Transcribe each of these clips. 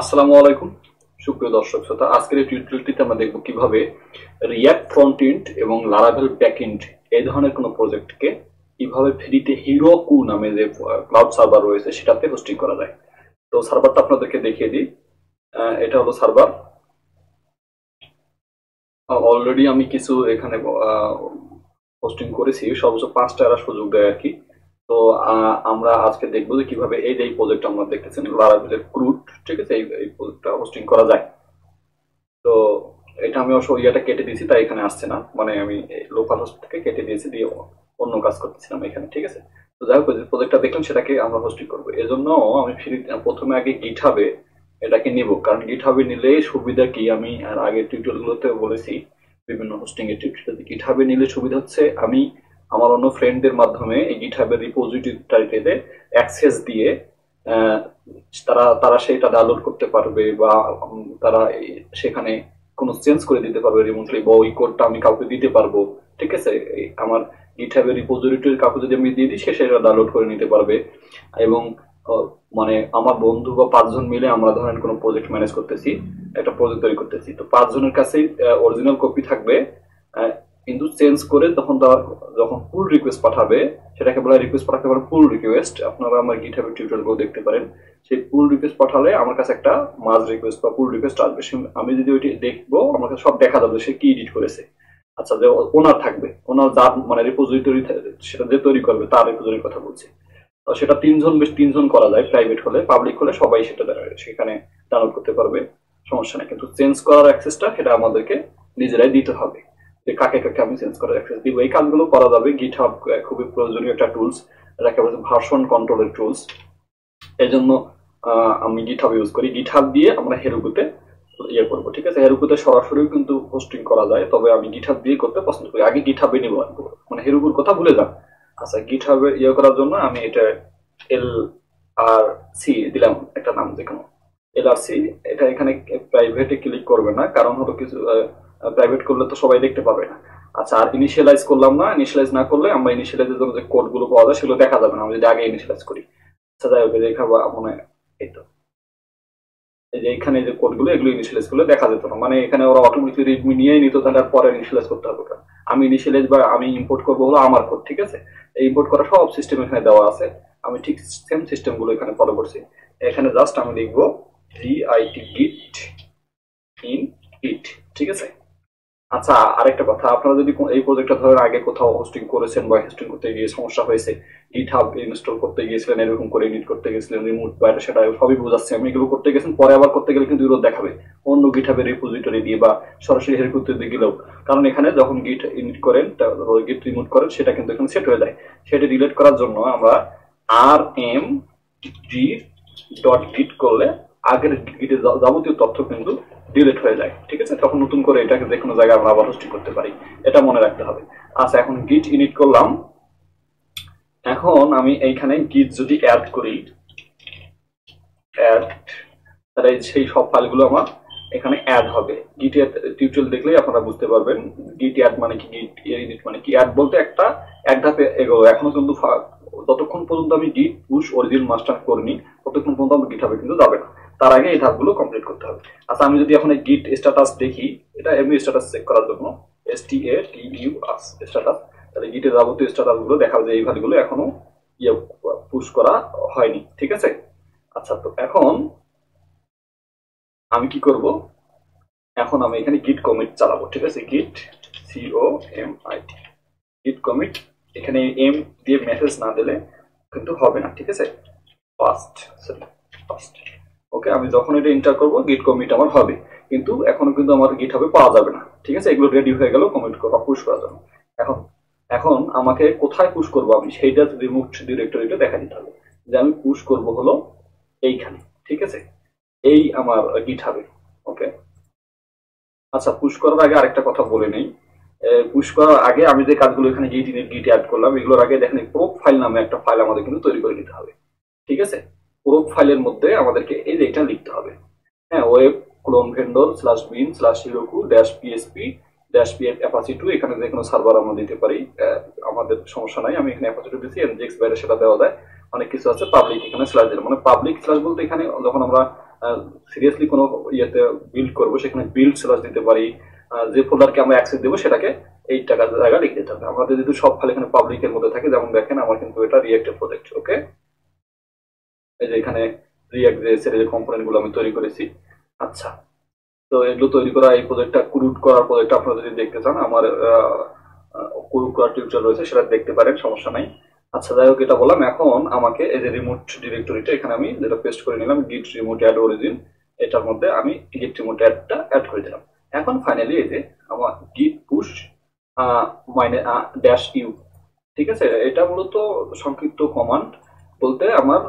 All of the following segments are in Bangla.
আসসালামু আলাইকুম, সুপ্রিয় দর্শক শ্রোতা। আজকের এই টিউটোরিয়ালটিতে আমরা দেখব কীভাবে রিয়াক্ট ফ্রন্ট এন্ড এবং লারাভেল ব্যাক এন্ড এই ধরনের কোনো প্রজেক্টকে কীভাবে ফ্রিতে হিরো কু নামে যে ক্লাউড সার্ভার রয়েছে সেটাতে হোস্টিং করা যায়। তো সার্ভারটা আপনাদেরকে দেখিয়ে দিই। এটা হলো সার্ভার অলরেডি আমি কিছু এখানে হোস্টিং করেছি, সর্বোচ্চ পাঁচটা এরা সুযোগ দেয় আর কি। তো আমরা আজকে দেখব যে কীভাবে এই যে এই প্রজেক্ট আমরা দেখতেছেন লারাভেলের ক্রুট ঠিক আছে? এই এই প্রজেক্টটা হোস্টিং করা যায়। তো, এটা আমি অবশ্য ইয়াটা কেটে দিয়েছি, তাই এখানে আসছে না। মানে আমি লোকাল হোস্ট থেকে কেটে দিয়েছি, দিয়ে অন্য কাজ করতেছিলাম এখানে, ঠিক আছে? তো যাই হোক প্রজেক্টটা দেখলাম, সেটাকে আমরা হোস্টিং করব। এজন্য আমি ফ্রি, প্রথমে আগে গিট হবে এটাকে নিব। কারণ গিট হবে নিলে সুবিধা কি? আমি আর আগের টিউটোরিয়ালগুলোতে বলেছি, বিভিন্ন হোস্টিং এর টিউটোরিয়াল গিট হবে নিলে সুবিধা হচ্ছে, আমি আমার অন্য ফ্রেন্ডদের মাধ্যমে এই গিট হাবের রিপোজিটরিতে অ্যাক্সেস দিয়ে তারা তারা সেটা ডাউনলোড করতে পারবে বা তারা সেখানে কোনো চেঞ্জ করে দিতে পারবে রিমোটলি বা ওই কোডটা আমি কাউকে দিতে পারব। ঠিক আছে? আমার গিটহাবের রিপোজিটরির কাউকে যদি আমি দিয়ে দিই, সে সেটা ডাউনলোড করে নিতে পারবে। এবং মানে আমার বন্ধু বা পাঁচজন মিলে আমরা ধরেন কোনো প্রজেক্ট ম্যানেজ করতেছি, একটা প্রজেক্ট তৈরি করতেছি। তো পাঁচজনের কাছেই অরিজিনাল কপি থাকবে কিন্তু চেঞ্জ করে তখন তারা যখন ফুল রিকোয়েস্ট পাঠাবে, সেটাকে বলা রিকোয়েস্ট পাঠাতে পারে ফুল রিকোয়েস্ট আপনারা আমার গিট গিটহাবের টিউটোরিয়ালগুলো দেখতে পারেন। সেই পুল রিকোয়েস্ট পাঠালে আমার কাছে একটা মাঝ রিকোয়েস্ট বা পুল রিকোয়েস্ট আসবে। আমি যদি ওইটি দেখব, আমার কাছে সব দেখা যাবে সে কি এডিট করেছে। আচ্ছা যে ওনার থাকবে। ওনার যার মানে রিপোজিটরি সেটা যে তৈরি করবে, তার রিপোজিটরির কথা বলছি। সেটা তিনজন বেশ তিনজন করা যায়। প্রাইভেট হলে পাবলিক হলে সবাই সেটা সেখানে ডাউনলোড করতে পারবে। সমস্যা নেই। কিন্তু চেঞ্জ করার অ্যাক্সেসটা সেটা আমাদেরকে নিজেরাই দিতে হবে। যে কাকে কাকে আমি চেঞ্জ করার অ্যাক্সেস দিব এই কাজগুলো করা যাবে গিট হাব খুবই প্রয়োজনীয় একটা টুলস এটাকে বলছে ভার্সন কন্ট্রোলের টুলস এই জন্য আমি গিটহাব ইউজ করি। গিটহাব দিয়ে আমরা হেরুকুতে ইয়ে করব, ঠিক আছে? হেরুকুতে সরাসরিও কিন্তু পোস্টিং করা যায়, তবে আমি গিটহাব দিয়ে করতে পছন্দ করি। আগে গিটহাবে নিব মানে হেরুকুর কথা ভুলে যান। আচ্ছা গিটহাবে ইয়ে করার জন্য আমি এটা এল আর সি দিলাম, একটা নাম যে কোনো সি এটা এখানে প্রাইভেটে ক্লিক করবে না, কারণ হলো কিছু প্রাইভেট করলে তো সবাই দেখতে পাবে। না আচ্ছা আর ইনিশিয়ালাইজ করলাম না ইনিশিয়ালাইজ না করলে আমরা ইনিশিয়ালাইজের জন্য যে কোডগুলো পাওয়া যায় সেগুলো দেখা যাবে না আমি যদি আগে ইনিশিয়ালাইজ করি। আচ্ছা যাই হোক এখানে মনে এই তো। এই যে এখানে যে কোডগুলো এগুলো ইনিশিয়ালাইজ করলে দেখা যেত না। মানে এখানে ওরা অটোমেটিকলি রিডমি নিয়েই নিত, তাহলে আর পরে ইনিশিয়ালাইজ করতে হবে না আমি ইনিশিয়ালাইজ বা আমি ইম্পোর্ট করব হলো আমার কোড ঠিক আছে? এই ইম্পোর্ট করা সব সিস্টেম এখানে দেওয়া আছে। আমি ঠিক সেম সিস্টেমগুলো এখানে ফলো করছি। এখানে জাস্ট আমি লিখব ভিআইটি গিট ইন গিট ঠিক আছে? আচ্ছা আরেকটা কথা। আপনারা যদি এই প্রজেক্টটা ধরেন আগে কোথাও হোস্টিং করেছেন বা হোস্টিং করতে গিয়ে সমস্যা হয়েছে গিট গিটহাব ইনস্টল করতে গিয়েছিলেন, এরকম করে এডিট করতে গেছিলেন রিমোট বা সেটা সবই বোঝাচ্ছি। আমি এগুলো করতে গেছেন, পরে আবার করতে গেলে কিন্তু এগুলো দেখাবে। অন্য গিট গিটহাবের রিপোজিটরি দিয়ে বা সরাসরি হের করতে দিয়ে গেলেও। কারণ এখানে যখন গিট ইনিট করেন গিট রিমোট করেন, সেটা কিন্তু এখানে সেট হয়ে যায়। সেটা ডিলিট করার জন্য আমরা আর এম জি ডট গিট করলে আগের গিটের যাবতীয় তথ্য কিন্তু ডিলিট হয়ে যায়, ঠিক আছে? তখন নতুন করে এটাকে যে কোনো জায়গায় আমরা আবার করতে পারি। এটা মনে রাখতে হবে। আচ্ছা এখন গিট ইনিট করলাম। এখন আমি এইখানে গিট যদি অ্যাড করি অ্যাড সেই সব ফাইলগুলো আমার এখানে অ্যাড হবে। গিট টিউটোরিয়াল দেখলেই আপনারা বুঝতে পারবেন। গিট অ্যাড মানে কি গিট ইনিট মানে কি? অ্যাড বলতে একটা, এক ধাপে এগোলো। এখনও কিন্তু যতক্ষণ পর্যন্ত আমি গিট পুশ অরিজিন মাস্টার করিনি, ততক্ষণ পর্যন্ত আমার গিট হবে কিন্তু যাবে না। তার আগে এই ধাপগুলো কমপ্লিট করতে হবে। আচ্ছা আমি যদি এখন এই গিট স্ট্যাটাস দেখি, এটা এমনি স্ট্যাটাস চেক করার জন্য S T A T U S status তাহলে গিটের যাবতীয় স্ট্যাটাসগুলো দেখাবে যে এই ভ্যালুগুলো এখনও ইয়ে পুশ করা হয়নি, ঠিক আছে? আচ্ছা তো এখন আমি কি করব? এখন আমি এখানে গিট কমিট চালাবো, ঠিক আছে? গিট সিও এম আই টি গিট কমিট এখানে এম দিয়ে মেসেজ না দিলে কিন্তু হবে না, ঠিক আছে? ফার্স্ট সরি ফার্স্ট ওকে আমি যখন এটা এন্টার করব গিট কমিট আমার হবে। কিন্তু এখনও কিন্তু আমার গিট হবে পাওয়া যাবে না। ঠিক আছে? এগুলো রেডি হয়ে গেল কমিট করা পুশ করার জন্য। এখন এখন আমাকে কোথায় পুশ করব আমি? সেইটা রিমুভ ডিরেক্টরিটা দেখা দিতে হবে। যে আমি পুশ করব হলো এইখানে। ঠিক আছে? এই আমার গিট হবে ওকে আচ্ছা পুশ করার আগে আরেকটা কথা বলে নেই। পুশ করার আগে আমি যে কাজগুলো এখানে গিট ইনিট গিট অ্যাড করলাম, এগুলোর আগে দেখেন প্রোপ ফাইল নামে একটা ফাইল আমাদের কিন্তু তৈরি করে নিতে হবে। ঠিক আছে? প্রোপ ফাইলের মধ্যে আমাদেরকে এই এটা লিখতে হবে। হ্যাঁ web clone vendor slash bin slash Heroku dash PSP dash P Apache two এখানে যে কোনো সার্ভার আমরা দিতে পারি। আমাদের সমস্যা নাই, আমি এখানে অ্যাপাচি টু দিচ্ছি এনজেক্স বাইরে সেটা দেওয়া যায়। অনেক কিছু আছে পাবলিক এখানে স্ল্যাশ দিলাম মানে পাবলিক স্ল্যাশ বলতে এখানে যখন আমরা সিরিয়াসলি কোনো ইয়েতে বিল্ড করব, সেখানে বিল্ড স্ল্যাশ দিতে পারি যে ফোল্ডারকে আমরা অ্যাক্সেস দেবো, সেটাকে এই টাকা জায়গা লিখে দিতে হবে। আমাদের যেহেতু সব ফাইল এখানে পাবলিকের মধ্যে থাকে, যেমন দেখেন, আমার কিন্তু এটা রিয়েক্টেড প্রজেক্ট ওকে যে এখানে রিয়াক্ট জেএসের যে কম্পোনেন্টগুলো আমি তৈরি করেছি আচ্ছা। তো এগুলো তৈরি করা এই প্রজেক্টটা ক্রুট করার প্রজেক্ট আপনারা যদি দেখতে চান, আমার ক্রুট করার টিউটোরিয়াল রয়েছে, সেটা দেখতে পারেন, সমস্যা নাই। আচ্ছা যাই হোক, এটা বললাম, এখন আমাকে এই যে রিমোট ডিরেক্টরিটা এখানে আমি যেটা পেস্ট করে নিলাম গিট রিমোট অ্যাড অরিজিন এটার মধ্যে আমি গিট রিমোট অ্যাডটা অ্যাড করে দিলাম। এখন ফাইনালি এই যে আমার গিট পুশ মাইনে ড্যাশ ইউ ঠিক আছে? এটা মূলত সংক্ষিপ্ত কমান্ড বলতে আমার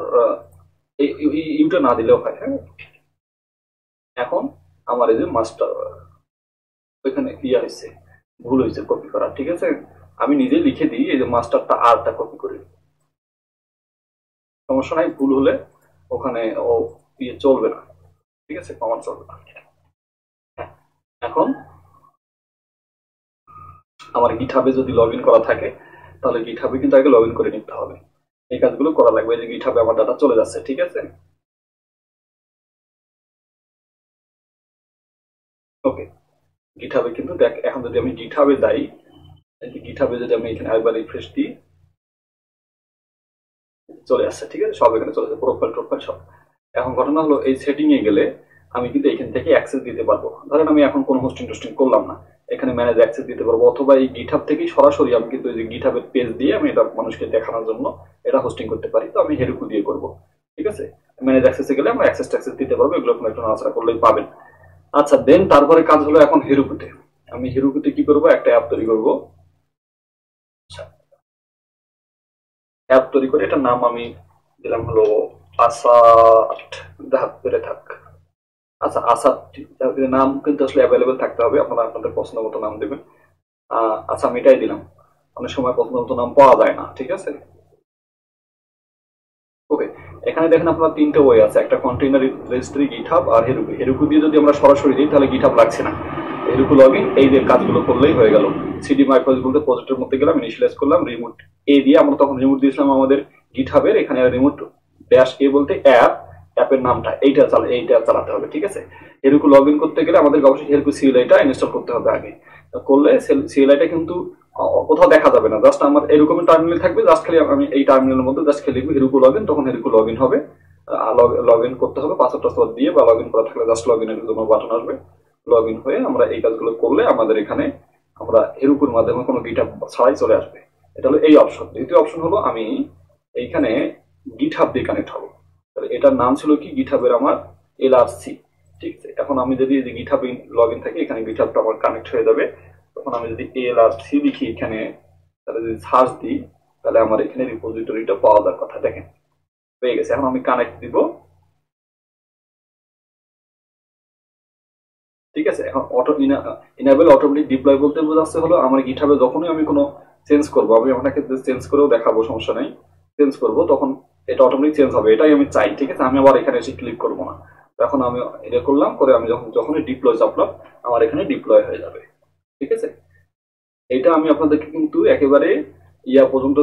ইউটা না দিলেও হয় হ্যাঁ? এখন আমার এই যে মাস্টার ওইখানে ইয়ে হয়েছে ভুল হয়েছে কপি করা ঠিক আছে? আমি নিজে লিখে দিই এই যে মাস্টারটা আরটা কপি করি। সমস্যা নাই ভুল হলে ওখানে ও ইয়ে চলবে না ঠিক আছে? কমান চলবে না। হ্যাঁ, এখন আমার গিটহাবে যদি লগ করা থাকে তাহলে গিটহাবে কিন্তু আগে লগ করে নিতে হবে। এই কাজগুলো করা লাগবে, এই যে গিটহাবে আমার ডাটা চলে যাচ্ছে, ঠিক আছে? ওকে গিটহাবে কিন্তু দেখ, এখন যদি আমি গিটহাবে যাই গিটহাবে যদি আমি এখানে আরেকবার রিফ্রেশ দিই, চলে আসছে, ঠিক আছে? সব এখানে চলে যাচ্ছে প্রোফাইল টোফাইল সব। এখন ঘটনা হলো, এই সেটিং এ গেলে আমি কিন্তু এখান থেকে অ্যাক্সেস দিতে পারব। ধরেন আমি এখন কোনো হোস্টিং টোস্টিং করলাম না। এখানে ম্যানেজ অ্যাক্সেস দিতে পারব। অথবা এই গিটহাব থেকেই সরাসরি আমি কিন্তু এই যে গিটহাবের পেজ দিয়ে আমি এটা মানুষকে দেখানোর জন্য এটা হোস্টিং করতে পারি। তো আমি হেরুকু দিয়ে করব। ঠিক আছে? ম্যানেজ অ্যাক্সেসে গেলে আমরা অ্যাক্সেস ট্যাক্সেস দিতে পারব, এগুলো কোনো একটু নাড়াচাড়া করলেই পাবেন। আচ্ছা দেন তারপরে কাজ হলো এখন হেরুকুতে আমি হেরুকুতে কি করব? একটা অ্যাপ তৈরি করব। অ্যাপ তৈরি করে এটার নাম আমি দিলাম হলো আসাট ধাপ করে থাক। আচ্ছা আশা নাম কিন্তু আসলে অ্যাভেলেবেল থাকতে হবে, আপনারা আপনাদের পছন্দ মতো নাম দেবেন। আচ্ছা আমি এটাই দিলাম। অনেক সময় পছন্দ মতো নাম পাওয়া যায় না, ঠিক আছে? ওকে এখানে দেখেন আপনার তিনটে ওয়ে আছে, একটা কন্টেইনার রেজিস্ট্রি গিটহাব আর হেরুকু হেরুকু দিয়ে যদি আমরা সরাসরি দিই, তাহলে গিটহাব লাগছে না। হেরুকু লগইন এই যে কাজগুলো করলেই হয়ে গেল। সিডি মাইক্রোজ বলতে প্রজেক্টের মধ্যে গেলাম ইনিশিয়ালাইজ করলাম রিমোট এ দিয়ে আমরা তখন রিমোট দিয়েছিলাম আমাদের গিটহাবের এখানে রিমোট ড্যাশ এ বলতে অ্যাপ অ্যাপের নামটা, এইটা চালা, এইটা চালাতে হবে, ঠিক আছে? হেরুকু লগ ইন করতে গেলে আমাদের অবশ্যই হেরুকু সিএলআইটা ইনস্টল করতে হবে আগে। করলে সিএলআইটা কিন্তু কোথাও দেখা যাবে না। জাস্ট আমার এরকম টার্মিনাল থাকবে জাস্ট খালি আমি এই টার্মিনালের মধ্যে জাস্ট খালি হেরুকু লগ ইন তখন হেরুকু লগ ইন হবে লগ ইন করতে হবে পাসওয়ার্ড টাসওয়ার্ড দিয়ে বা লগ ইন করা থাকলে জাস্ট লগ ইনের জন্য বাটন আসবে। লগ ইন হয়ে আমরা এই কাজগুলো করলে আমাদের এখানে আমরা হেরুকুর মাধ্যমে কোনো গিটার ছাড়াই চলে আসবে। এটা হলো এই অপশন দ্বিতীয় অপশন হলো আমি এইখানে গিটহাব দিয়ে কানেক্ট হব। তাহলে এটার নাম ছিল কি? গিটহাবের আমার এলআরসি ঠিক আছে? এখন আমি যদি গিটহাব লগ ইন থাকি, এখানে গিটহাবটা আমার কানেক্ট হয়ে যাবে। তখন আমি যদি এলআরসি লিখি এখানে, তাহলে যদি সার্চ দিই, তাহলে আমার এখানে রিপোজিটরিটা পাওয়া যাওয়ার কথা। দেখেন পেয়ে গেছে। এখন আমি কানেক্ট দিব। ঠিক আছে? এখন অটো ইনাবেল অটোমেটিক ডিপ্লয় বলতে বোঝাচ্ছে হলো, আমার গিঠাবে যখনই আমি কোনো চেঞ্জ করব, আমি আপনাকে চেঞ্জ করেও দেখাবো, সমস্যা নেই। চেঞ্জ করব, তখন এটা অটোমেটিক চেঞ্জ হবে, এটাই আমি চাই, ঠিক আছে? আমি আবার এখানে এসে ক্লিক করব না। এখন আমি এটা করলাম, করে আমি যখন, যখনই ডিপ্লয় চাপলাম আমার এখানে ডিপ্লয় হয়ে যাবে, ঠিক আছে? এটা আমি আপনাদেরকে কিন্তু একেবারে ইয়া পর্যন্ত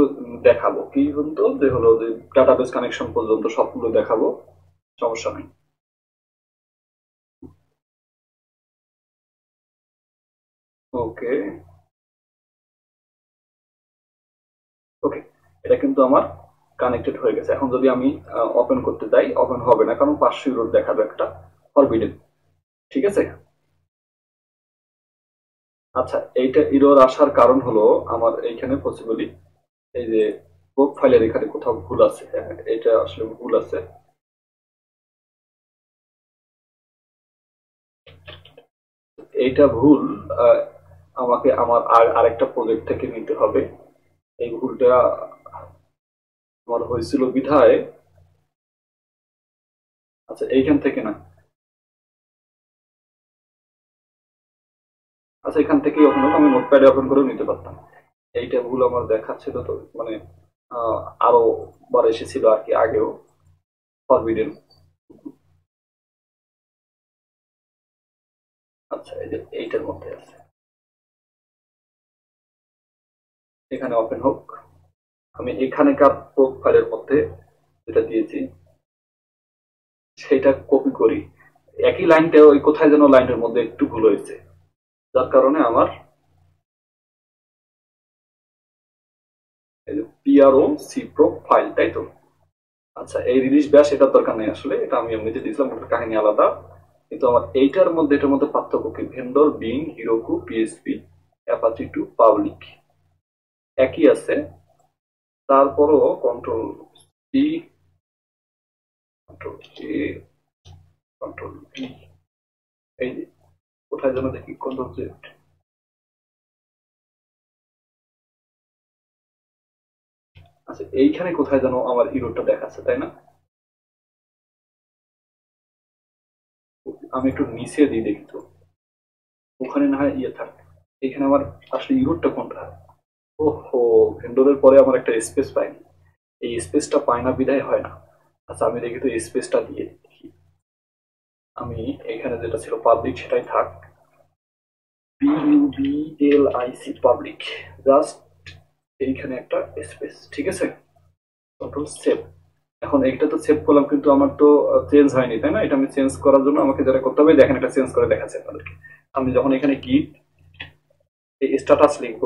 দেখাবো। কি পর্যন্ত? যে হলো যে ডাটাবেস কানেকশন পর্যন্ত সবগুলো দেখাবো, সমস্যা নেই। ওকে। ওকে, এটা কিন্তু আমার কানেক্টেড হয়ে গেছে। এখন যদি আমি ওপেন করতে যাই ওপেন হবে না, কারণ পাঁচশো ইউরোর দেখাবে একটা ফরবিডেন ঠিক আছে? আচ্ছা এইটা ইরোর আসার কারণ হলো আমার এইখানে পসিবলি এই যে কোড ফাইলের এখানে কোথাও ভুল আছে। হ্যাঁ এটা আসলে ভুল আছে। এইটা ভুল আমাকে আমার আর, আরেকটা প্রজেক্ট থেকে নিতে হবে। এই ভুলটা আমার হয়েছিল বিধায়। আচ্ছা এইখান থেকে না। আচ্ছা এখান থেকে ওখানে আমি নোটপ্যাডে ওপেন করেও নিতে পারতাম। এইটা ভুল আমার দেখাচ্ছিল তো মানে আরও বার এসেছিল আর কি আগেও ফরবিডেন আচ্ছা এই যে এইটার মধ্যে আছে। এখানে ওপেন হোক। আমি এখানেকার প্রোফাইলের মধ্যে যেটা দিয়েছি সেটা কপি করি। একই লাইনটা ওই কোথায় যেন লাইনের মধ্যে একটু ভুল হয়েছে। যার কারণে আমার পিআরও সি প্রো ফাইল তাই তো? আচ্ছা এই রিলিজ ব্যাস এটার দরকার নেই আসলে, এটা আমি এমনিতে দিয়েছিলাম, ওটার কাহিনী আলাদা। কিন্তু আমার এইটার মধ্যে, এটার মধ্যে পার্থক্য কি? Vendor bin Heroku PSP Apache two public একই আছে। তারপরও control C control A control V এই যে, কোথায় যেন দেখি কন্ট্রোল জেড আচ্ছা এইখানে কোথায় যেন আমার ইরোডটা দেখাচ্ছে, তাই না? আমি একটু নিচে দিই দেখি তো। ওখানে না হয় ইয়ে থাক। এখানে আমার আসলে ইরোডটা কোনটা? ওহো ভেন্ডরের পরে আমার একটা স্পেস পাইনি। এই স্পেসটা পায় না, বিদায় হয় না। আচ্ছা আমি দেখি তো স্পেসটা দিয়ে দেখি। আমি এখানে যেটা ছিল পাবলিক সেটাই থাক। এল আইসি পাবলিক জাস্ট এইখানে একটা স্পেস ঠিক আছে? কন্ট্রোল সেভ এখন এইটা তো সেভ করলাম, কিন্তু আমার তো চেঞ্জ হয়নি, তাই না? এটা আমি চেঞ্জ করার জন্য আমাকে যেটা করতে হবে, দেখেন এটা চেঞ্জ করে দেখাচ্ছে আপনাদেরকে। আমি যখন এখানে গিট এই স্ট্যাটাস লিখব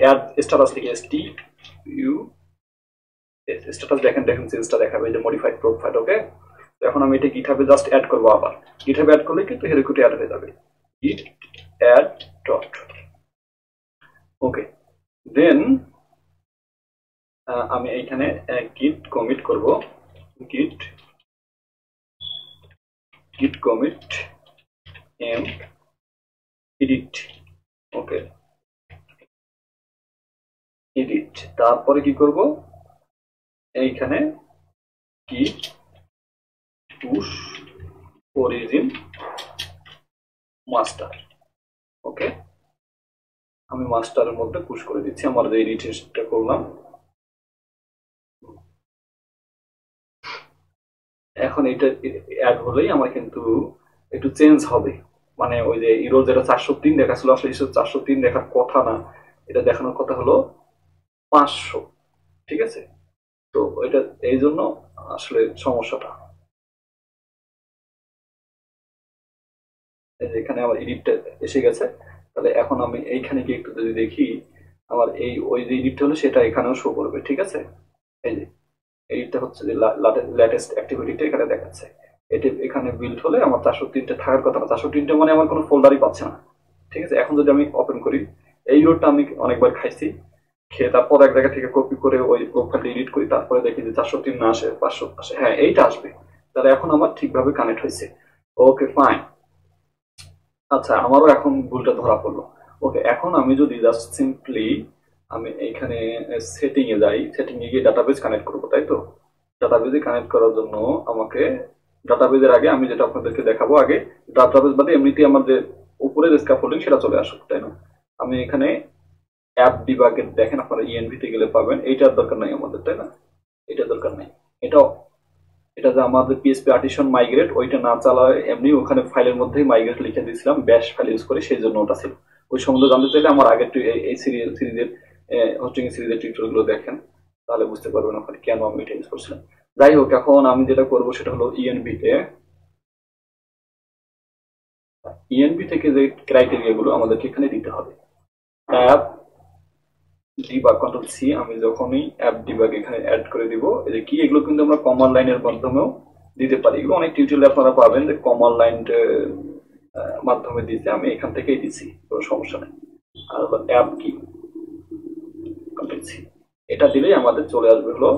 অ্যাড স্ট্যাটাস লিখে এস ইউ স্ট্যাটাস দেখেন দেখেন চেঞ্জটা দেখাবে যে মডিফাইড প্রোফাইল ওকে এখন আমি এটা গিটহাবে জাস্ট অ্যাড করব আবার। গিটহাবে অ্যাড করলে কিন্তু হেরিকুটি অ্যাড হয়ে যাবে। Git add dot ওকে দেন আমি এইখানে git commit করব। git git commit m edit ওকে edit তারপরে কি করব? এইখানে git push origin master okay আমি মাস্টারের মধ্যে পুশ করে দিচ্ছি, আমার যে এডিটটা করলাম। এখন এটা অ্যাড হলেই আমার কিন্তু একটু চেঞ্জ হবে। মানে ওই যে ইরো যেটা চারশো তিন দেখাচ্ছিল, আসলে চারশো তিন দেখার কথা না। এটা দেখানোর কথা হলো পাঁচশো, ঠিক আছে? তো এটা, এই জন্য আসলে সমস্যাটা। এখানে আমার এডিটটা এসে গেছে, তাহলে এখন আমি এইখানে গিয়ে একটু যদি দেখি, আমার এই, ওই যে এডিটটা হলো, সেটা এখানেও শো করবে, ঠিক আছে? এই যে, এইটা হচ্ছে যে লেটেস্ট অ্যাক্টিভিটিটা এখানে দেখাচ্ছে। এটি এখানে বিল্ড হলে আমার চারশো তিনটে, থাকার কথা না, চারশো তিনটে মানে আমার কোনো ফোল্ডারই পাচ্ছে না, ঠিক আছে? এখন যদি আমি ওপেন করি, এই রোডটা আমি অনেকবার খাইছি খেয়ে তারপর এক জায়গা থেকে কপি করে ওই প্রোফাইলটা এডিট করি, তারপরে দেখি যে চারশো তিন না আসে, পাঁচশো আসে। হ্যাঁ এইটা আসবে। তাহলে এখন আমার ঠিকভাবে কানেক্ট হয়েছে। ওকে ফাইন আচ্ছা আমারও এখন ভুলটা ধরা পড়ল। ওকে এখন আমি যদি জাস্ট সিম্পলি আমি এইখানে সেটিং এ যাই সেটিং এ গিয়ে ডাটাবেজ কানেক্ট করব, তাই তো? ডাটাবেজে কানেক্ট করার জন্য আমাকে ডাটাবেজের আগে আমি যেটা আপনাদেরকে দেখাবো আগে ডাটাবেজ বাদে এমনিতেই আমার যে উপরের স্ক্যাফোল্ডিং সেটা চলে আসুক, তাই না? আমি এখানে অ্যাপ ডিবাগের দেখেন আপনারা ইএনভিতে গেলে পাবেন। এইটার দরকার নাই আমাদের, তাই না? এটার দরকার নেই। এটাও, এটা যে আমাদের পিএসপি আর্টিশন মাইগ্রেট ওইটা না চালায় এমনি, ওখানে ফাইলের মধ্যেই মাইগ্রেট লিখে দিয়েছিলাম ব্যাশ ফাইল ইউজ করে, সেই জন্য ওটা ছিল। ওই সম্বন্ধে জানতে চাইলে আমার আগের এই সিরিয়াল সিরিজের হোস্টিং সিরিজের টিউটোরিয়ালগুলো দেখেন, তাহলে বুঝতে পারবেন ওখানে কেন আমি এটা ইউজ করছিলাম। যাই হোক, এখন আমি যেটা করব সেটা হলো ইএনবিতে ইএনবি থেকে যে ক্রাইটেরিয়া গুলো আমাদেরকে এখানে দিতে হবে। অ্যাপ ডিবাগ কন্ট্রোল সি আমি যখনই অ্যাপ ডিবাগ এখানে অ্যাড করে দিব, এই যে কি, এগুলো কিন্তু আমরা কমান্ড লাইনের মাধ্যমেও দিতে পারি। এগুলো অনেক টিউটোরিয়াল আপনারা পাবেন যে কমান্ড লাইন মাধ্যমে দিতে আমি এখান থেকেই দিছি, কোনো সমস্যা নেই। আর অ্যাপ কি এটা দিলেই আমাদের চলে আসবে হলো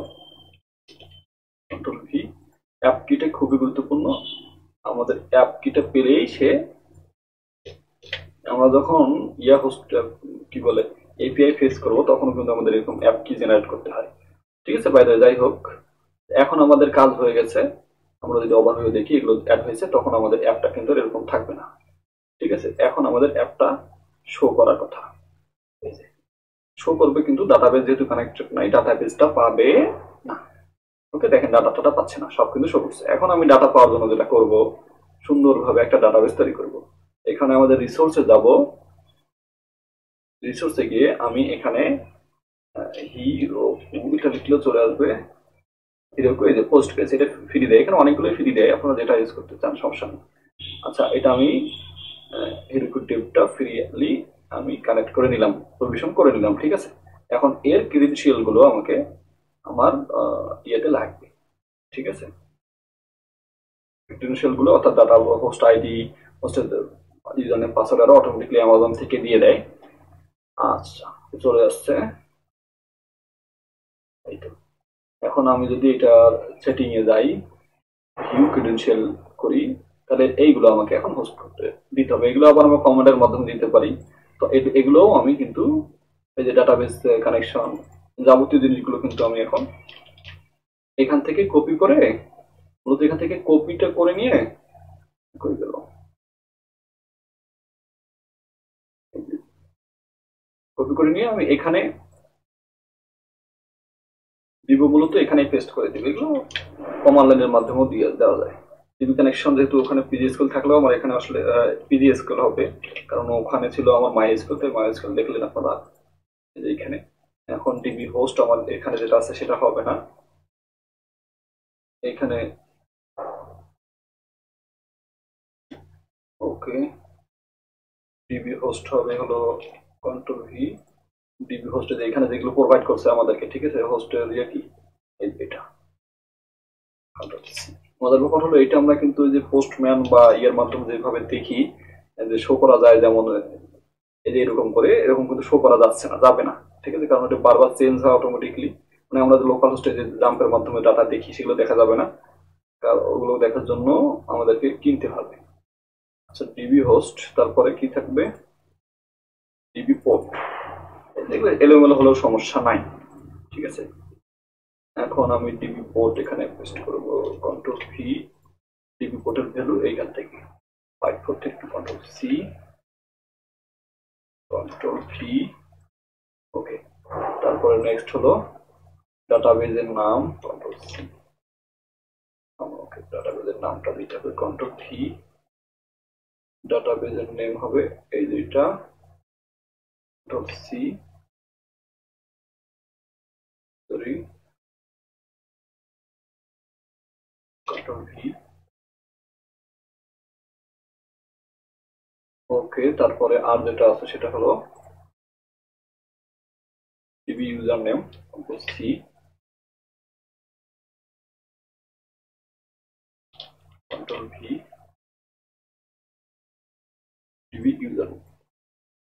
কন্ট্রোল ভি অ্যাপ কিটা খুবই গুরুত্বপূর্ণ। আমাদের অ্যাপ কিটা পেলেই সে, আমরা যখন ইয়া হোস্ট কি বলে এপিআই ফেস করব, তখন কিন্তু আমাদের এরকম অ্যাপ কি জেনারেট করতে হয়। ঠিক আছে? বাইরে যাই হোক, এখন আমাদের কাজ হয়ে গেছে। আমরা যদি অবাক হয়ে দেখি, এগুলো অ্যাড হয়েছে, তখন আমাদের অ্যাপটা কিন্তু এরকম থাকবে না। ঠিক আছে? এখন আমাদের অ্যাপটা শো করার কথা। শো করবে কিন্তু ডাটাবেজ যেহেতু কানেক্টেড নাই ডাটাবেজটা পাবে না। ওকে দেখেন ডাটাটা পাচ্ছে না, সব কিন্তু শো করছে। এখন আমি ডাটা পাওয়ার জন্য যেটা করব, সুন্দরভাবে একটা ডাটাবেজ তৈরি করব। এখানে আমাদের রিসোর্সে যাব। রিসোর্সে গিয়ে আমি এখানে হিরো এটা লিখলেও চলে আসবে। এরকম এই যে পোস্ট পেজ এটা ফ্রি দেয়। এখানে অনেকগুলো ফ্রি দেয়। আপনারা যেটা ইউজ করতে চান, সমস্যা নেই। আচ্ছা এটা আমি হিরোকো টিপটা ফ্রিলি আমি কানেক্ট করে নিলাম প্রভিশন করে নিলাম, ঠিক আছে? এখন এর ক্রিডেনশিয়ালগুলো আমাকে আমার ইয়েতে লাগবে, ঠিক আছে? ক্রিডেন্সিয়ালগুলো, অর্থাৎ ডাটা হোস্ট আইডি হোস্টের ইউজারনেম পাসওয়ার্ড আরও অটোমেটিকলি অ্যামাজন থেকে দিয়ে দেয়। আচ্ছা চলে আসছে। এখন আমি যদি এটা সেটিং এ যাই ভিউ ক্রিডেন্সিয়াল করি, তাহলে এইগুলো আমাকে এখন হোস্ট করতে দিতে হবে। এগুলো আবার আমরা কমান্ডের মাধ্যমে দিতে পারি। তো এগুলোও আমি কিন্তু এই যে ডাটাবেস কানেকশন যাবতীয় জিনিসগুলো কিন্তু আমি এখন এখান থেকে কপি করে, মূলত এখান থেকে কপিটা করে নিয়ে, করে গেল কপি করে নিয়ে আমি এখানে দিব মূলত এখানে পেস্ট করে দিব এগুলো কমান লাইনের মাধ্যমেও দিয়ে দেওয়া যায়। টিভি কানেকশন যেহেতু ওখানে পিজি স্কুল থাকলেও আমার এখানে আসলে পিজি স্কুল হবে। কারণ ওখানে ছিল আমার মাই স্কুল তো মাই স্কুল দেখলেন আপনারা যে এখানে। এখন ডিবি হোস্ট আমার এখানে যেটা আছে সেটা হবে না। এখানে ওকে ডিবি হোস্ট হবে হলো কন্ট্রোল ভি ডিবি হোস্টে এখানে যেগুলো প্রোভাইড করছে আমাদেরকে, ঠিক আছে? হোস্টের ইয়ে কি? এটা। মজার ব্যাপার হলো এটা আমরা কিন্তু যে পোস্টম্যান বা ইয়ের মাধ্যমে যেভাবে দেখি যে শো করা যায় যেমন, এই যে এরকম করে, এরকম কিন্তু শো করা যাচ্ছে না, যাবে না। ঠিক আছে? কারণ এটা বারবার চেঞ্জ হয় অটোমেটিকলি মানে আমরা যে লোকাল হোস্টে যে জাম্পের মাধ্যমে ডাটা দেখি, সেগুলো দেখা যাবে না। কারণ ওগুলো দেখার জন্য আমাদেরকে কিনতে হবে। আচ্ছা ডিবি হোস্ট তারপরে কি থাকবে? পোর্ট দেখবে এলোমেলো হলেও সমস্যা নাই। ঠিক আছে? এখন আমি ডিবি পোর্ট এখানে পেস্ট করব। কন্ট্রোল ভি ডিবি পোর্টের ভ্যালু এইখান থেকে। ফাইভ ফোর থেকে control C control V okay তারপরে নেক্সট হলো ডাটাবেজের নাম কন্ট্রোল সি ওকে ডাটাবেজের নামটা দিতে হবে কন্ট্রোল ভি ডাটাবেজের নেম হবে এই দুইটা। C sorry control V okay তারপরে আর যেটা আছে সেটা হলো TV user name C control V TV user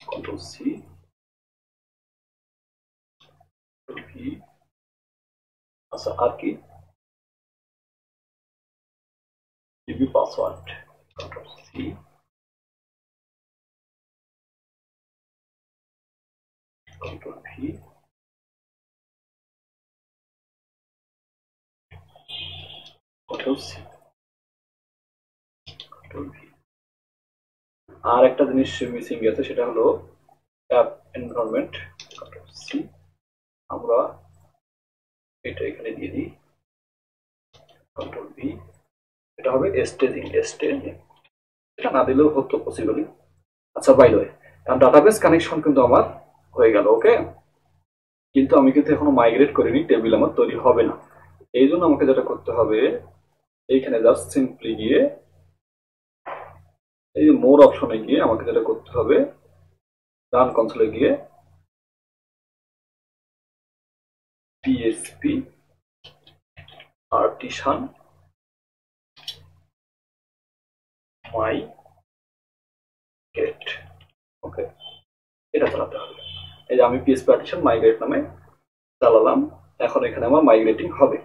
control C আচ্ছা আর আর একটা জিনিস মিসিং গেছে সেটা হলো অ্যাপ এনভায়রনমেন্ট কন্ট্রোল সি আমরা এটা এখানে দিয়ে দিই। কন্ট্রোল ভি এটা হবে স্টেজিং স্টেজিং এটা না দিলেও হতো পসিবলি আচ্ছা বাই ওয়ে কারণ ডাটাবেস কানেকশন কিন্তু আমার হয়ে গেল ওকে কিন্তু আমি কিন্তু এখনও মাইগ্রেট করিনি টেবিল আমার তৈরি হবে না। এই জন্য আমাকে যেটা করতে হবে, এইখানে জাস্ট সিম্পলি গিয়ে এই যে মোর অপশনে গিয়ে আমাকে যেটা করতে হবে রান কনসোলে গিয়ে PHP artisan migrate okay এটা চালাতে হবে। এই যে আমি পিএসপি পার্টিশন মাইগ্রেট নামে চালালাম, এখন এখানে আমার মাইগ্রেটিং হবে,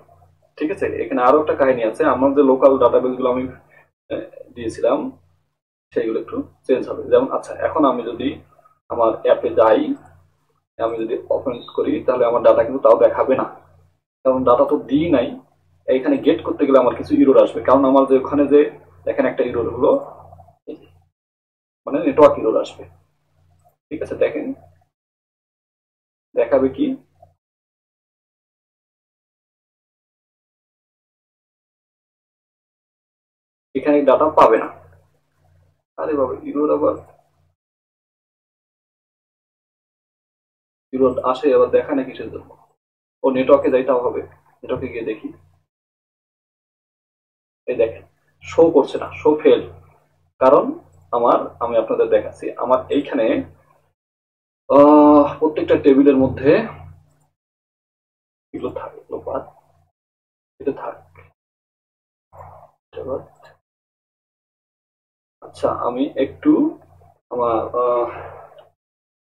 ঠিক আছে? এখানে আরও একটা কাহিনী আছে, আমার যে লোকাল ডাটাবেসগুলো আমি দিয়েছিলাম, সেইগুলো একটু চেঞ্জ হবে। যেমন আচ্ছা এখন আমি যদি আমার অ্যাপে যাই আমি যদি ওপেন করি, তাহলে আমার ডাটা কিন্তু তাও দেখাবে না। কারণ ডাটা তো দিই নাই। এইখানে গেট করতে গেলে আমার কিছু ইরোর আসবে। কারণ আমার যে ওখানে যে, দেখেন একটা ইরোর হলো মানে নেটওয়ার্ক ইরোর আসবে। ঠিক আছে, দেখেন। দেখাবে কি? এখানে ডাটা পাবে না। আরে বাবা ইরোর আবার ইরোর আসে আবার দেখা না কিসের জন্য। ও নেটওয়ার্কে যাইতে হবে। নেটওয়ার্কে গিয়ে দেখি। এই দেখেন শো করছে না শো ফেল কারণ আমার, আমি আপনাদের দেখাচ্ছি, আমার এইখানে প্রত্যেকটা টেবিলের মধ্যে এগুলো থাকে বাদ। এটা থাক। আচ্ছা আমি একটু আমার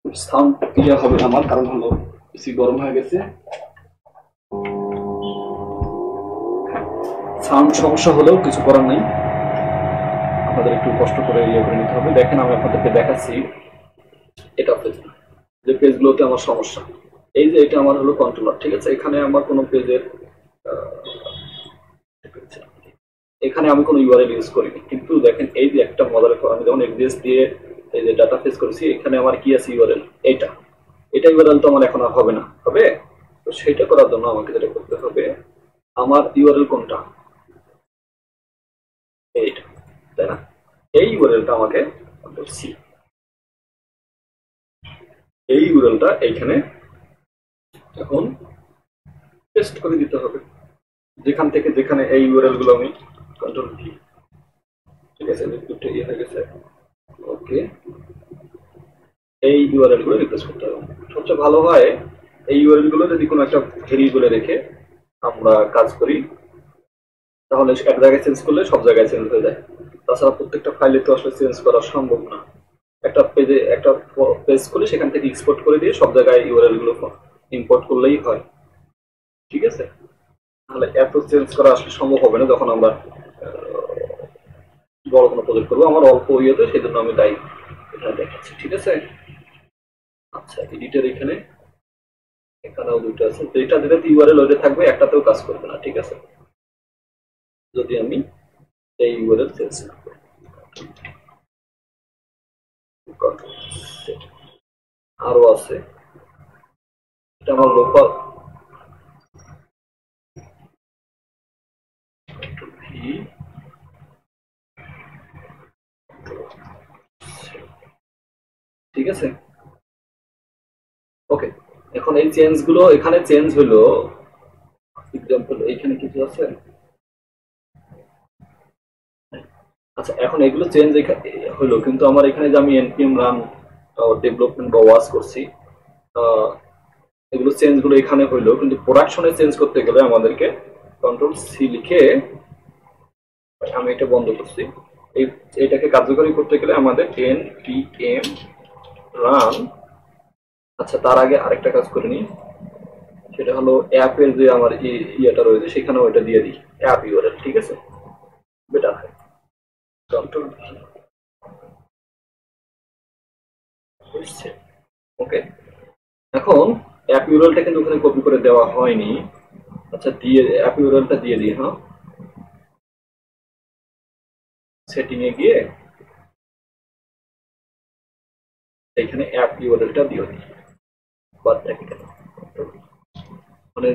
সাউন্ড ইয়ে হবে না আমার, কারণ হলো বেশি গরম হয়ে গেছে। সাউন্ড সমস্যা হলেও কিছু করার নেই। আপনাদের একটু কষ্ট করে ইয়ে করে নিতে হবে। দেখেন, আমি আপনাদেরকে দেখাচ্ছি। এটা পেজ যে পেজগুলোতে আমার সমস্যা। এই যে এটা আমার হলো কন্ট্রোলার ঠিক আছে? এখানে আমার কোনো পেজের এখানে আমি কোনো ইউআরএল ইউজ করিনি। কিন্তু দেখেন, এই যে একটা মজার আমি যখন এক্সিএস দিয়ে এই যে ডাটা ফেস করেছি, এখানে আমার কি আছে ইউআরএল এইটা এটা ইউআরএল তো আমার এখন আর হবে না। হবে? তো সেটা করার জন্য আমাকে যেটা করতে হবে, আমার ইউআরএল কোনটা? এইটা। তাই না? এই ইউআরএলটা আমাকে সি এই ইউআরএলটা এইখানে এখন পেস্ট করে দিতে হবে। যেখান থেকে যেখানে এই ইউআরএলগুলো আমি কন্ট্রোল ভি ঠিক আছে? দুটো ইয়ে হয়ে গেছে। ওকে। এই ইউআরএলগুলো রিপ্লেস করতে হবে। সবচেয়ে ভালো হয়, এই ইউআরএলগুলো যদি কোনো একটা ভেরিয়েবলে রেখে আমরা কাজ করি। তাহলে এক জায়গায় চেঞ্জ করলে সব জায়গায় চেঞ্জ হয়ে যায়। তাছাড়া প্রত্যেকটা ফাইলে তো আসলে চেঞ্জ করা সম্ভব না। একটা পেজে একটা পেজ করলে সেখান থেকে এক্সপোর্ট করে দিয়ে সব জায়গায় ইউআরএলগুলো ইম্পোর্ট করলেই হয়। ঠিক আছে? তাহলে এত চেঞ্জ করা আসলে সম্ভব হবে না যখন আমরা কোনো প্রজেক্ট করব, আমার অল্প ইয়েতে সেই জন্য আমি তাই এটা দেখাচ্ছি, ঠিক আছে? আচ্ছা এডিটার এখানে, এখানেও দুটো আছে যেটা ইউআরএল ওইটা থাকবে, একটাতেও কাজ করবে না, ঠিক আছে? যদি আমি এই ইউআরএল চেঞ্জ না করি। Control Z। আরও আছে, এটা আমার লোকাল ঠিক আছে? ওকে এখন এই চেঞ্জগুলো, এখানে চেঞ্জ হলো এক্সাম্পল এখানে কিছু আছে? আচ্ছা এখন এগুলো চেঞ্জ হলো, কিন্তু আমার এখানে যে আমি এনপিএম রান ডেভেলপমেন্ট বা ওয়াশ করছি এগুলো চেঞ্জগুলো এখানে হইল কিন্তু প্রোডাকশনে চেঞ্জ করতে গেলে আমাদেরকে কন্ট্রোল সি লিখে, আমি এটা বন্ধ করছি। এই, এটাকে কার্যকরী করতে গেলে আমাদের এন পি এম রান আচ্ছা তার আগে আরেকটা কাজ করে নিই। সেটা হলো অ্যাপের যে আমার ইয়েটা রয়েছে সেখানে এটা দিয়ে দিই অ্যাপ ইউআরএল ঠিক আছে? বেটার হয়। কন্ট্রোল ওকে এখন অ্যাপ ইউআরএলটা কিন্তু ওখানে কপি করে দেওয়া হয়নি। আচ্ছা দিয়ে অ্যাপ ইউআরএলটা দিয়ে দিই হ্যাঁ? সেটিং এ গিয়ে এখানে অ্যাপ ইউআরএলটা দিয়ে দিই বাদ থাকে কেন? মানে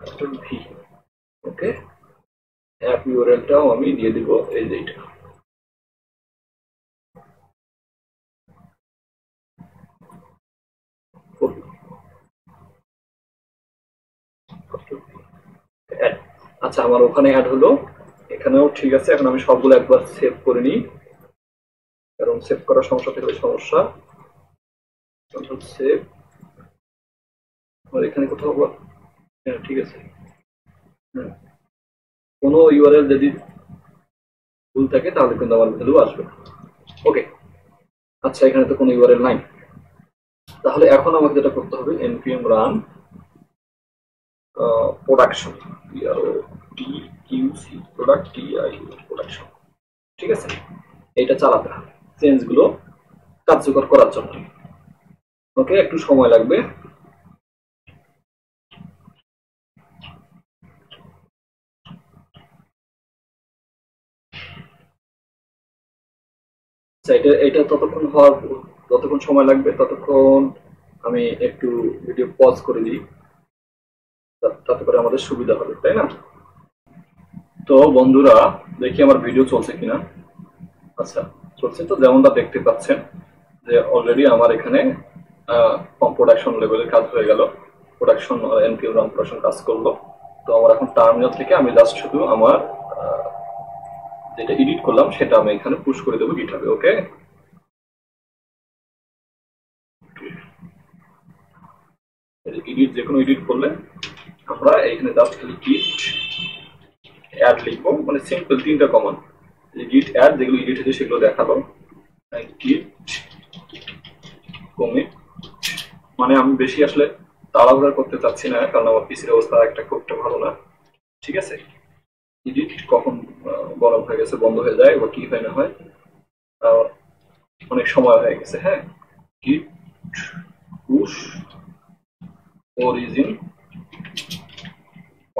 কন্ট্রোল ভি ওকে অ্যাপ ইউআরএলটাও আমি দিয়ে দিব এই যে আচ্ছা আমার ওখানে অ্যাড হলো। এখানেও ঠিক আছে, এখন আমি সবগুলো একবার সেভ করে নিই। কারণ সেভ করার সমস্যা থাকলে সমস্যা। কন্ট্রোল সেভ এখানে কোথাও হ্যাঁ ঠিক আছে। হুম কোনো ইউআরএল যদি ভুল থাকে, তাহলে কিন্তু আমার ভ্যালু আসবে ওকে আচ্ছা এখানে তো কোনো ইউআরএল নাই। তাহলে এখন আমাকে যেটা করতে হবে npm run production T QC product T I production ঠিক আছে? এইটা চালাতে হবে। চেঞ্জগুলো কার্যকর করার জন্য। ওকে একটু সময় লাগবে। আচ্ছা, এটা এটা ততক্ষণ হওয়ার যতক্ষণ সময় লাগবে ততক্ষণ আমি একটু ভিডিও পজ করে দিই। তাতে করে আমাদের সুবিধা হবে তাই না? তো বন্ধুরা দেখি আমার ভিডিও চলছে কিনা। আচ্ছা। চলছে তো যেমনটা দেখতে পাচ্ছেন যে অলরেডি আমার এখানে প্রোডাকশন লেভেলের কাজ হয়ে গেল। প্রোডাকশন এনপিএম রান প্রোডাকশন কাজ করল। তো আমার এখন টার্মিনাল থেকে আমি জাস্ট শুধু আমার যেটা এডিট করলাম, সেটা আমি এখানে পুশ করে দেবো গিটহাবে ওকে এডিট যে কোনো এডিট করলে আমরা এখানে জাস্ট খালি গিট অ্যাড লিখব। মানে সিম্পল তিনটা কমন গিট অ্যাড, যেগুলো এডিট হয়েছে সেগুলো দেখাবো। গিট কমিট মানে আমি বেশি আসলে তাড়াহুড়া করতে চাচ্ছি না, কারণ আমার পিসির অবস্থা একটা খুব একটা ভালো না। ঠিক আছে? এডিট কখন গরম হয়ে গেছে, বন্ধ হয়ে যায় বা কি হয় না হয় অনেক সময় হয়ে গেছে হ্যাঁ? গিট পুশ অরিজিন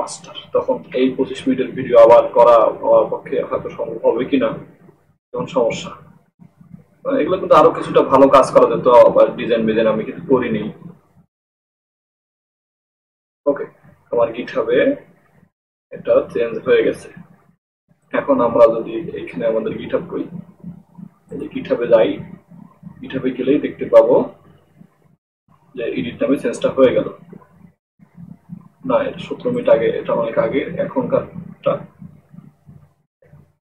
মাস্টার। তখন এই পঁচিশ মিনিটের ভিডিও আবার করা আমার পক্ষে হয়তো সম্ভব হবে কিনা তখন সমস্যা। এগুলো কিন্তু আরও কিছুটা ভালো কাজ করা যেত আবার ডিজাইন ডিজাইন আমি কিন্তু করিনি। ওকে আমার গিট হবে এটা চেঞ্জ হয়ে গেছে। এখন আমরা যদি এখানে আমাদের গিটহাব করি, এই যে গিটহাবে যাই গিটহাবে গেলেই দেখতে পাবো যে এডিট নামে চেঞ্জটা হয়ে গেল। না, এটা সতেরো মিনিট আগে, এটা অনেক আগে, এখনকারটা।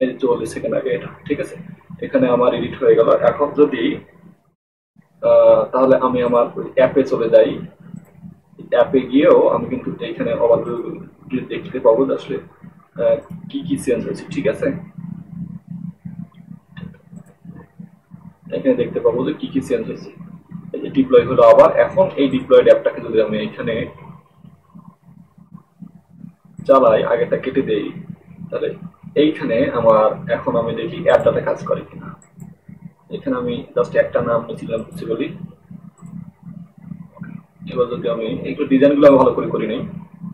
এই চুয়াল্লিশ সেকেন্ড আগে এটা, ঠিক আছে? এখানে আমার এডিট হয়ে গেল। এখন যদি তাহলে আমি আমার অ্যাপে চলে যাই। অ্যাপে গিয়েও আমি কিন্তু এখানে অবাধ দেখতে পাবো আসলে কি কি চেঞ্জ হয়েছে, ঠিক আছে? এখানে দেখতে পাবো যে কি কি চেঞ্জ হয়েছে। এই যে ডিপ্লয় হলো আবার, এখন এই ডিপ্লয়েড অ্যাপটাকে যদি আমি এখানে চালাই আগেটা কেটে দেই, তাহলে এইখানে আমার, এখন আমি দেখি অ্যাপটাতে কাজ করে কিনা। এখানে আমি জাস্ট একটা নাম নিয়েছিলাম বলি এবার যদি আমি একটু ডিজাইনগুলো ভালো করে করি নাই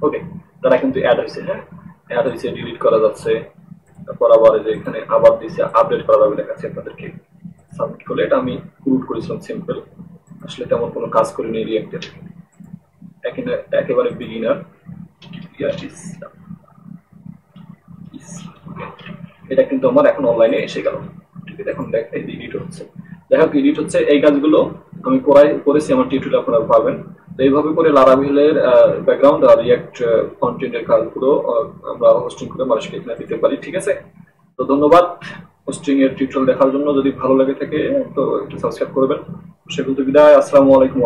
ওকে তারা কিন্তু অ্যাড হয়েছে হ্যাঁ? অ্যাড হয়েছে ডিলিট করা যাচ্ছে। তারপর আবার যে এখানে আবার দিয়েছে আপডেট করা যাবে, দেখাচ্ছি আপনাদেরকে। সাবমিট করলে এটা আমি ক্রুট করেছিলাম সিম্পল আসলে তেমন কোনো কাজ করিনি রিয়াক্টের একেবারে বিগিনার এটা কিন্তু আমার এখন অনলাইনে এসে গেল। এখন এডিট হচ্ছে। এডিট হচ্ছে, এই কাজগুলো আমি করাই, করেছি, আমার টিউটোরিয়াল আপনারা পাবেন। তো এইভাবে করে লারাভিলের ব্যাকগ্রাউন্ড আর রিয়াক্ট কন্টেন্টের কাজগুলো আমরা হোস্টিং করে মানুষকে এখানে দিতে পারি, ঠিক আছে? তো ধন্যবাদ হোস্টিং এর টিউটোরিয়াল দেখার জন্য। যদি ভালো লাগে থাকে, তো একটু সাবস্ক্রাইব করবেন। সেগুলো বিদায়, আসসালামু আলাইকুম